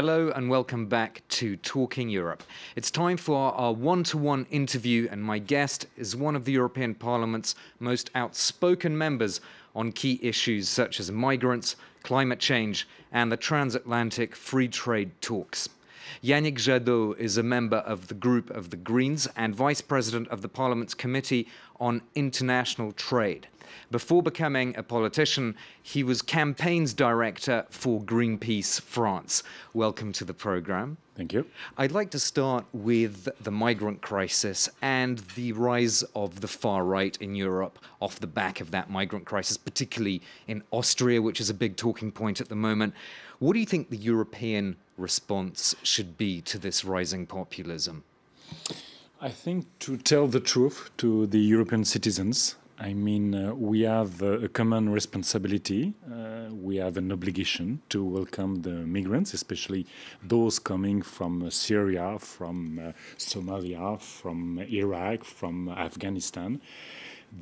Hello and welcome back to Talking Europe. It's time for our one to one interview, and my guest is one of the European Parliament's most outspoken members on key issues such as migrants, climate change, and the transatlantic free trade talks. Yannick Jadot is a member of the group of the Greens and vice president of the Parliament's Committee on International Trade. Before becoming a politician, he was campaigns director for Greenpeace France. Welcome to the program. Thank you. I'd like to start with the migrant crisis and the rise of the far right in Europe off the back of that migrant crisis, particularly in Austria, which is a big talking point at the moment. What do you think the European response should be to this rising populism? I think to tell the truth to the European citizens. I mean, uh, we have uh, a common responsibility. Uh, we have an obligation to welcome the migrants, especially those coming from uh, Syria, from uh, Somalia, from Iraq, from Afghanistan.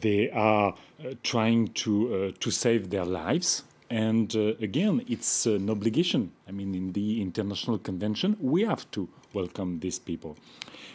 They are uh, trying to to save their lives and uh, again, it's an obligation. I mean, in the international convention, we have to welcome these people.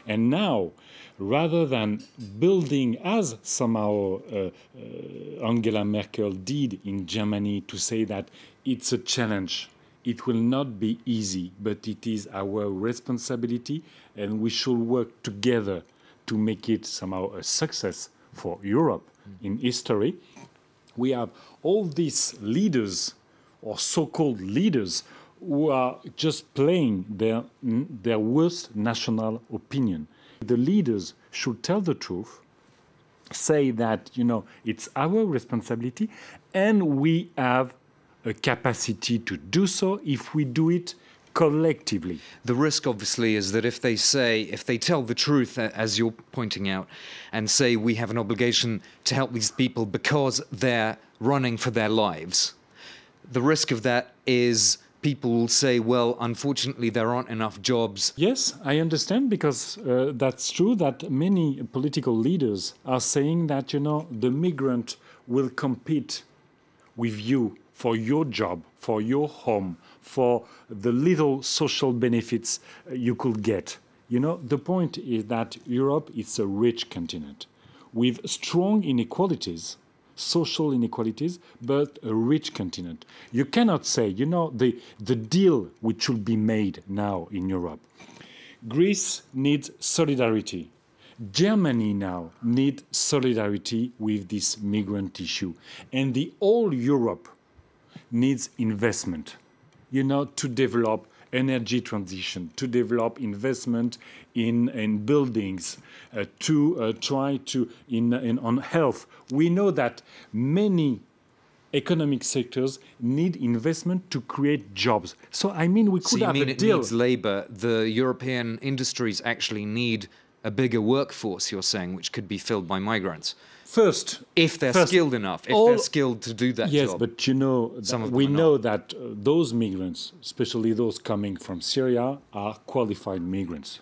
And now, rather than building, as somehow uh, uh, Angela Merkel did in Germany, to say that it's a challenge, it will not be easy, but it is our responsibility, and we should work together to make it somehow a success for Europe in history we have all these leaders or so-called leaders who are just playing their, their worst national opinion. The leaders should tell the truth, say that, you know, it's our responsibility, and we have a capacity to do so if we do it collectively. The risk, obviously, is that if they say, if they tell the truth, as you're pointing out, and say we have an obligation to help these people because they're running for their lives, the risk of that is people will say, well, unfortunately, there aren't enough jobs. Yes, I understand because uh, that's true that many political leaders are saying that, you know, the migrant will compete with you for your job, for your home, for the little social benefits uh, you could get. You know, the point is that Europe is a rich continent with strong inequalities, social inequalities, but a rich continent. You cannot say, you know, the, the deal which should be made now in Europe. Greece needs solidarity. Germany now needs solidarity with this migrant issue. And the whole Europe needs investment you know, to develop energy transition, to develop investment in, in buildings, uh, to uh, try to, in, in, on health. We know that many economic sectors need investment to create jobs. So, I mean, we could so have mean a it deal. needs labor. The European industries actually need a bigger workforce, you're saying, which could be filled by migrants. First, if they're first, skilled enough, if all, they're skilled to do that yes, job. but you know, we know that uh, those migrants, especially those coming from Syria, are qualified migrants.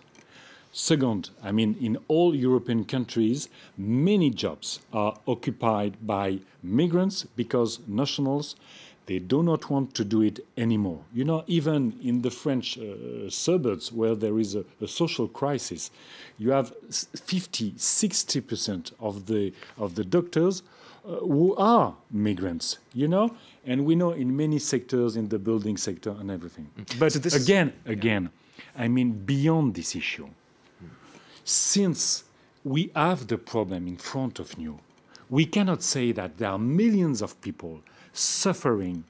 Second, I mean, in all European countries, many jobs are occupied by migrants because nationals they do not want to do it anymore. You know, even in the French uh, suburbs where there is a, a, social crisis, you have 50, 60% of the, of the doctors uh, who are migrants, you know? And we know in many sectors, in the building sector and everything. Mm. But so again, is, again, yeah. I mean, beyond this issue, mm. since we have the problem in front of you, we cannot say that there are millions of people suffering.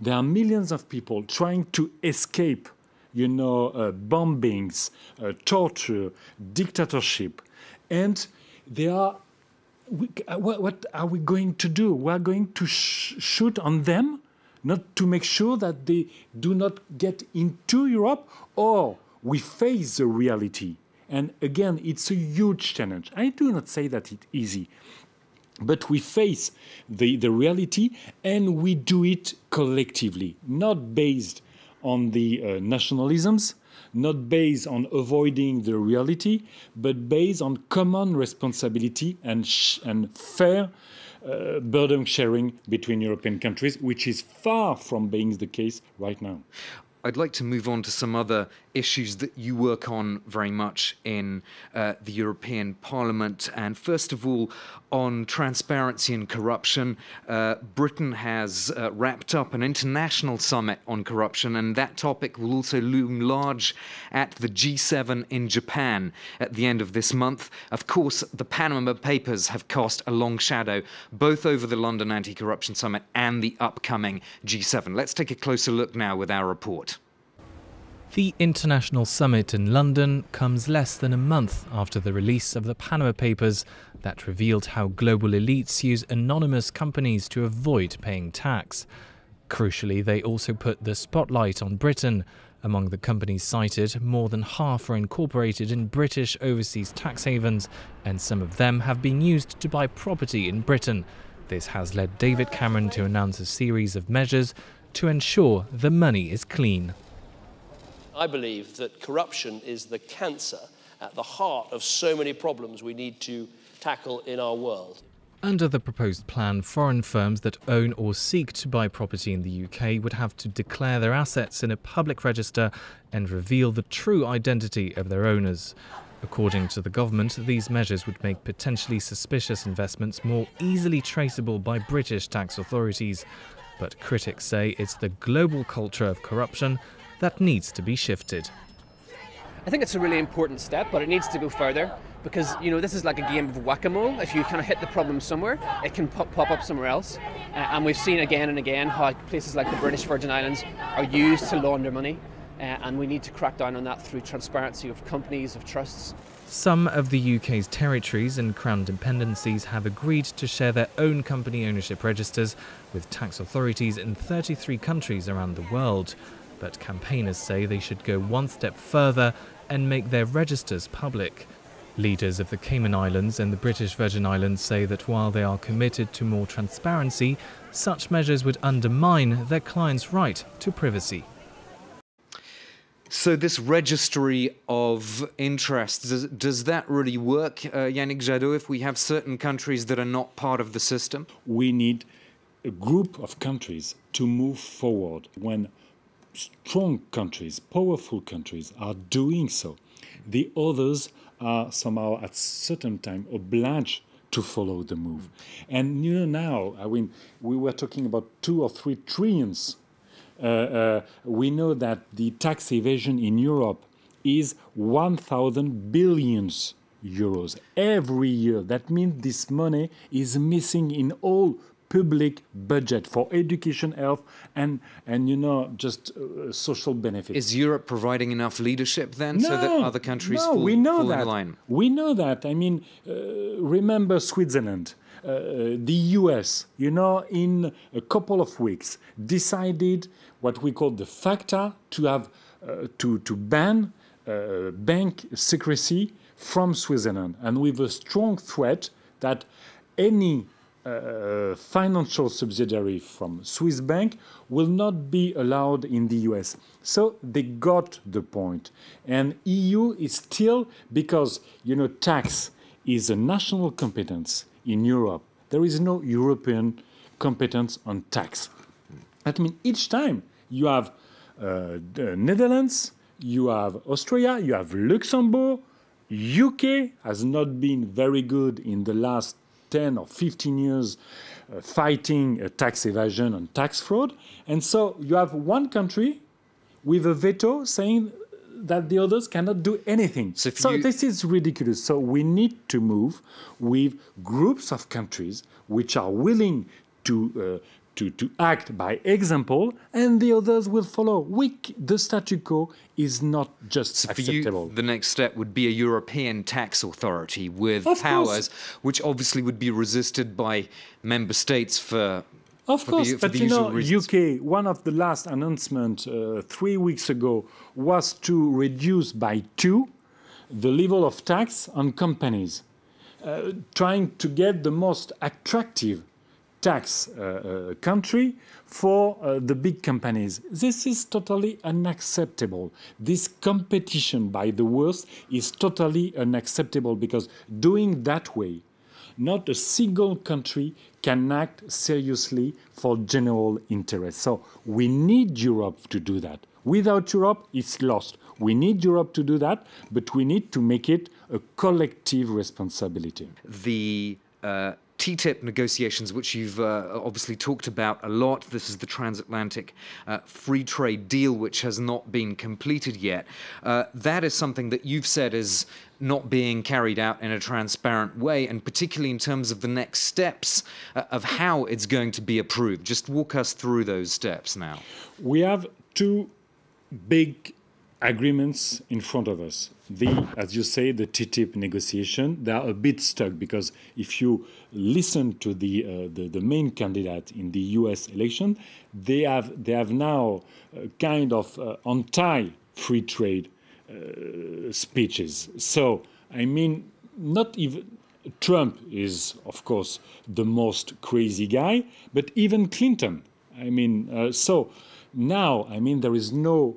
There are millions of people trying to escape, you know, uh, bombings, uh, torture, dictatorship, and they are. We, uh, what, what, are we going to do? We are going to sh shoot on them, not to make sure that they do not get into Europe, or we face the reality. And again, it's a huge challenge. I do not say that it's easy. But we face the, the reality and we do it collectively, not based on the uh, nationalisms, not based on avoiding the reality, but based on common responsibility and, and fair uh, burden sharing between European countries, which is far from being the case right now. I'd like to move on to some other issues that you work on very much in uh, the European Parliament. And first of all, on transparency and corruption, uh, Britain has uh, wrapped up an international summit on corruption, and that topic will also loom large at the G7 in Japan at the end of this month. Of course, the Panama Papers have cast a long shadow both over the London Anti Corruption Summit and the upcoming G7. Let's take a closer look now with our report. The International Summit in London comes less than a month after the release of the Panama Papers that revealed how global elites use anonymous companies to avoid paying tax. Crucially, they also put the spotlight on Britain. Among the companies cited, more than half are incorporated in British overseas tax havens, and some of them have been used to buy property in Britain. This has led David Cameron to announce a series of measures to ensure the money is clean. I believe that corruption is the cancer at the heart of so many problems we need to tackle in our world. Under the proposed plan, foreign firms that own or seek to buy property in the UK would have to declare their assets in a public register and reveal the true identity of their owners. According to the government, these measures would make potentially suspicious investments more easily traceable by British tax authorities. But critics say it's the global culture of corruption that needs to be shifted. I think it's a really important step, but it needs to go further because you know this is like a game of whack-a-mole. If you kind of hit the problem somewhere, it can pop, pop up somewhere else. Uh, and we've seen again and again how places like the British Virgin Islands are used to launder money, uh, and we need to crack down on that through transparency of companies, of trusts. Some of the UK's territories and crown dependencies have agreed to share their own company ownership registers with tax authorities in 33 countries around the world but campaigners say they should go one step further and make their registers public. Leaders of the Cayman Islands and the British Virgin Islands say that while they are committed to more transparency, such measures would undermine their clients' right to privacy. So this registry of interests, does, does that really work, uh, Yannick Jadot, if we have certain countries that are not part of the system? We need a group of countries to move forward. When strong countries, powerful countries are doing so. The others are somehow at certain time obliged to follow the move. And you know now, I mean, we were talking about two or three trillions. Uh, uh, we know that the tax evasion in Europe is 1,000 billions euros every year. That means this money is missing in all public budget for education, health, and and you know just uh, social benefits. Is Europe providing enough leadership then, no, so that other countries no, fall, we know fall that. in line? We know that. I mean, uh, remember Switzerland. Uh, the US, you know, in a couple of weeks, decided what we call the FATCA to have uh, to to ban uh, bank secrecy from Switzerland, and with a strong threat that any uh, financial subsidiary from Swiss bank will not be allowed in the US. So they got the point. And EU is still because you know tax is a national competence in Europe. There is no European competence on tax. That means each time you have uh, the Netherlands, you have Austria, you have Luxembourg, UK has not been very good in the last 10 or 15 years uh, fighting uh, tax evasion and tax fraud. And so you have one country with a veto saying that the others cannot do anything. So, so you... this is ridiculous. So we need to move with groups of countries which are willing to uh, to, to act by example, and the others will follow. We, the statu quo is not just so acceptable. You, the next step would be a European tax authority with of powers, course. which obviously would be resisted by member states for. Of for course, the, but you know, reasons. UK. One of the last announcements uh, three weeks ago was to reduce by two the level of tax on companies, uh, trying to get the most attractive tax uh, uh, country for uh, the big companies. This is totally unacceptable. This competition by the worst is totally unacceptable because doing that way, not a single country can act seriously for general interest. So we need Europe to do that. Without Europe, it's lost. We need Europe to do that, but we need to make it a collective responsibility. The uh, TTIP negotiations, which you've uh, obviously talked about a lot. This is the transatlantic uh, free trade deal, which has not been completed yet. Uh, that is something that you've said is not being carried out in a transparent way, and particularly in terms of the next steps uh, of how it's going to be approved. Just walk us through those steps now. We have two big agreements in front of us. The, as you say, the TTIP negotiation, they are a bit stuck because if you listen to the, uh, the, the, main candidate in the US election, they have, they have now kind of uh, anti-free trade uh, speeches. So, I mean, not even Trump is, of course, the most crazy guy, but even Clinton. I mean, uh, so now, I mean, there is no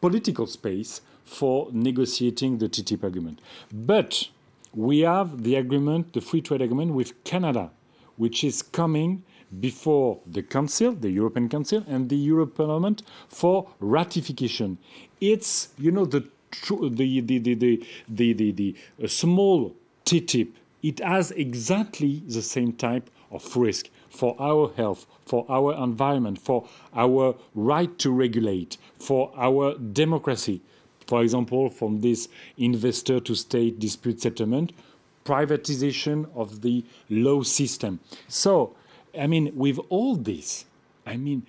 political space for negotiating the TTIP agreement. But we have the agreement, the free trade agreement with Canada, which is coming before the Council, the European Council, and the European Parliament for ratification. It's, you know, the the the the the, the, the, small TTIP. It has exactly the same type of risk for our health, for our environment, for our right to regulate, for our democracy. For example, from this investor to state dispute settlement, privatization of the law system. So, I mean, with all this, I mean,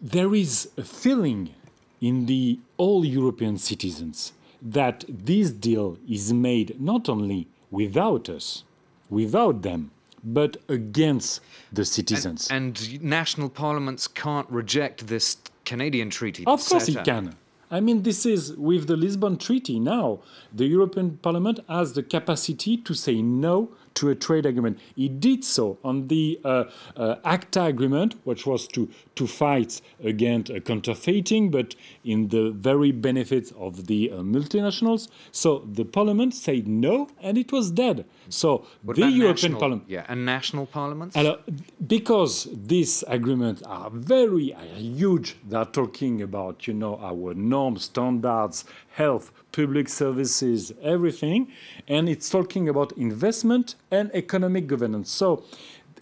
there is a feeling in the all European citizens that this deal is made not only without us, without them, but against the citizens. And, and national parliaments can't reject this Canadian treaty. Of course, it can. I mean, this is with the Lisbon Treaty now. The European Parliament has the capacity to say no to a trade agreement. He did so on the uh, uh, ACTA agreement, which was to, to fight against uh, counterfeiting, but in the very benefits of the uh, multinationals. So the parliament said no, and it was dead. So what the European national, Parliament. Yeah, and national parliaments? Because these agreements are very huge, they're talking about, you know, our norms, standards, health, public services, everything. And it's talking about investment and economic governance. So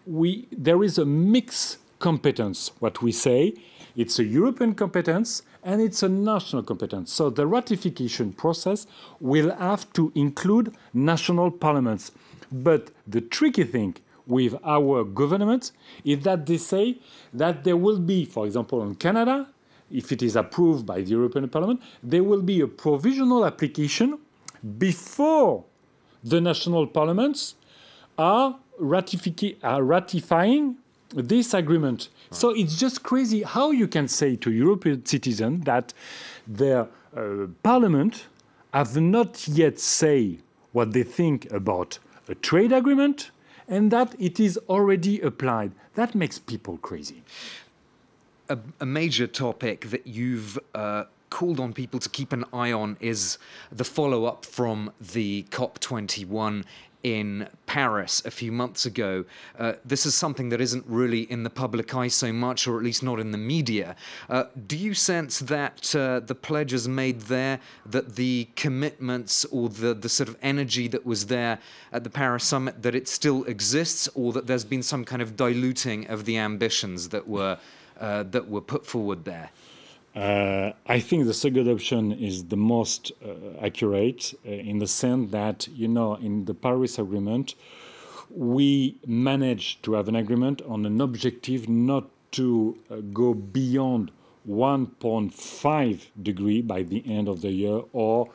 we, there is a mixed competence, what we say. It's a European competence and it's a national competence. So the ratification process will have to include national parliaments. But the tricky thing with our government is that they say that there will be, for example, in Canada, if it is approved by the European Parliament, there will be a provisional application before the national parliaments are, are ratifying this agreement. Right. So it's just crazy how you can say to European citizens that their uh, parliament have not yet say what they think about a trade agreement and that it is already applied. That makes people crazy a, a major topic that you've uh, called on people to keep an eye on is the follow up from the COP21 in Paris a few months ago. Uh, this is something that isn't really in the public eye so much, or at least not in the media. Uh, do you sense that uh, the pledges made there, that the commitments or the, the sort of energy that was there at the Paris summit, that it still exists, or that there's been some kind of diluting of the ambitions that were uh, that were put forward there? Uh, I think the second option is the most uh, accurate uh, in the sense that, you know, in the Paris Agreement, we managed to have an agreement on an objective not to uh, go beyond 1.5 degree by the end of the year or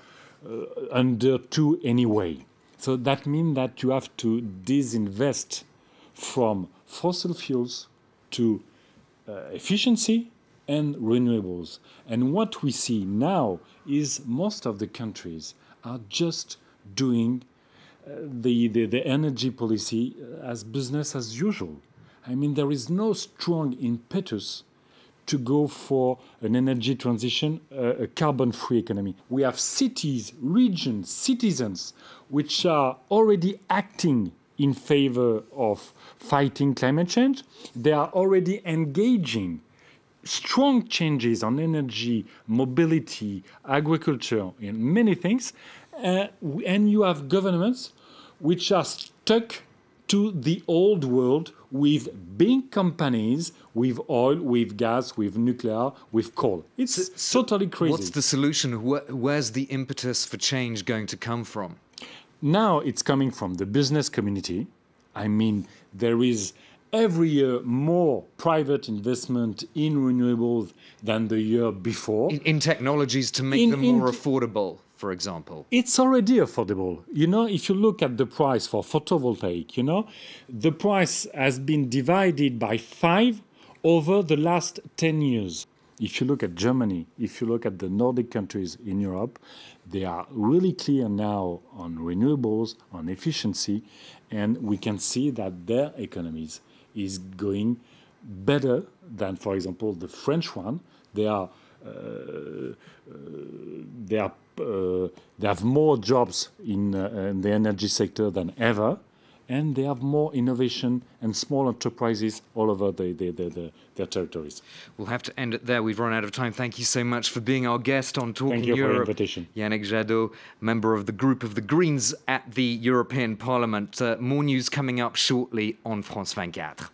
uh, under 2 anyway. So that means that you have to disinvest from fossil fuels to efficiency and renewables. And what we see now is most of the countries are just doing uh, the, the, the, energy policy as business as usual. I mean, there is no strong impetus to go for an energy transition, uh, a carbon free economy. We have cities, regions, citizens which are already acting in favor of fighting climate change. They are already engaging strong changes on energy, mobility, agriculture, and many things. Uh, and you have governments which are stuck to the old world with big companies, with oil, with gas, with nuclear, with coal. It's so, totally crazy. What's the solution? Where's the impetus for change going to come from? Now it's coming from the business community. I mean, there is every year more private investment in renewables than the year before. In, in technologies to make in, them more affordable for example? It's already affordable. You know, if you look at the price for photovoltaic, you know, the price has been divided by five over the last 10 years. If you look at Germany, if you look at the Nordic countries in Europe, they are really clear now on renewables, on efficiency, and we can see that their economies is going better than, for example, the French one. They are uh, they are uh, they have more jobs in, uh, in the energy sector than ever, and they have more innovation and small enterprises all over the, the, the, their territories. We'll have to end it there. We've run out of time. Thank you so much for being our guest on Talking Thank you Europe. For your invitation. Yannick Jadot, member of the group of the Greens at the European Parliament. Uh, more news coming up shortly on France 24.